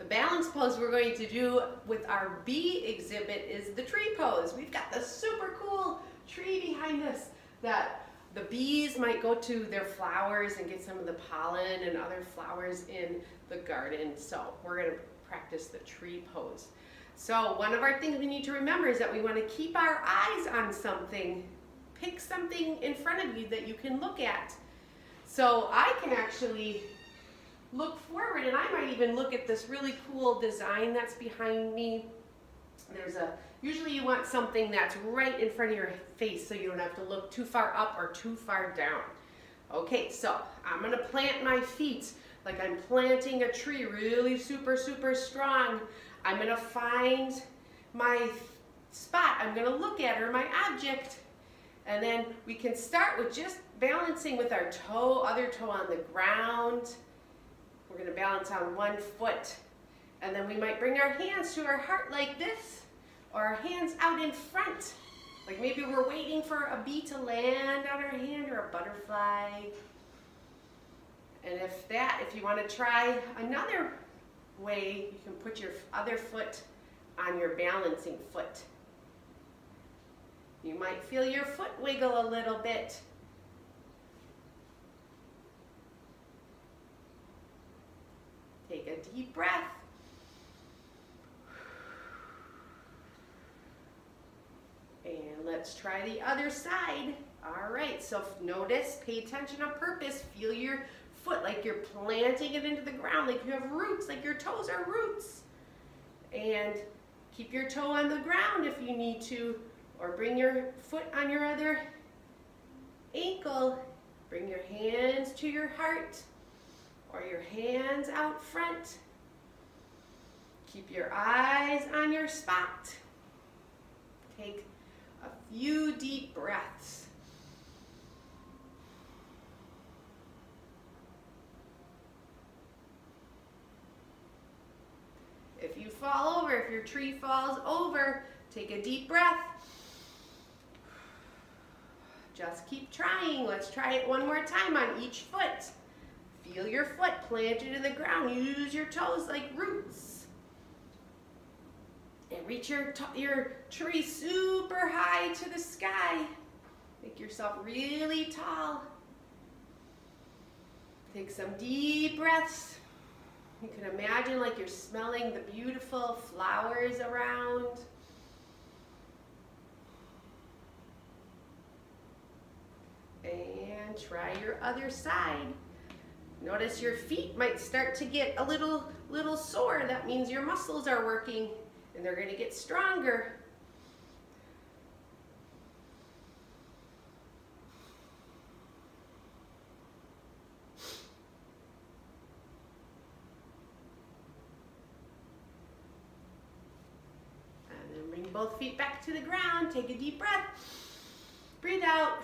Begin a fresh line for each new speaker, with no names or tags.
The balance pose we're going to do with our bee exhibit is the tree pose. We've got the super cool tree behind us that the bees might go to their flowers and get some of the pollen and other flowers in the garden. So we're going to practice the tree pose. So one of our things we need to remember is that we want to keep our eyes on something. Pick something in front of you that you can look at. So I can actually look forward and I might even look at this really cool design that's behind me. There's a, usually you want something that's right in front of your face so you don't have to look too far up or too far down. Okay, so I'm gonna plant my feet like I'm planting a tree really super, super strong. I'm gonna find my spot I'm gonna look at or my object and then we can start with just balancing with our toe, other toe on the ground. We're gonna balance on one foot. And then we might bring our hands to our heart like this, or our hands out in front. Like maybe we're waiting for a bee to land on our hand or a butterfly. And if that, if you wanna try another way, you can put your other foot on your balancing foot. You might feel your foot wiggle a little bit. Take a deep breath. And let's try the other side. All right, so notice, pay attention on purpose. Feel your foot like you're planting it into the ground, like you have roots, like your toes are roots. And keep your toe on the ground if you need to, or bring your foot on your other ankle. Bring your hands to your heart or your hands out front. Keep your eyes on your spot. Take a few deep breaths. If you fall over, if your tree falls over, take a deep breath. Just keep trying. Let's try it one more time on each foot. Feel your foot planted in the ground. Use your toes like roots. And reach your, your tree super high to the sky. Make yourself really tall. Take some deep breaths. You can imagine like you're smelling the beautiful flowers around. And try your other side. Notice your feet might start to get a little, little sore. That means your muscles are working and they're gonna get stronger. And then bring both feet back to the ground. Take a deep breath. Breathe out.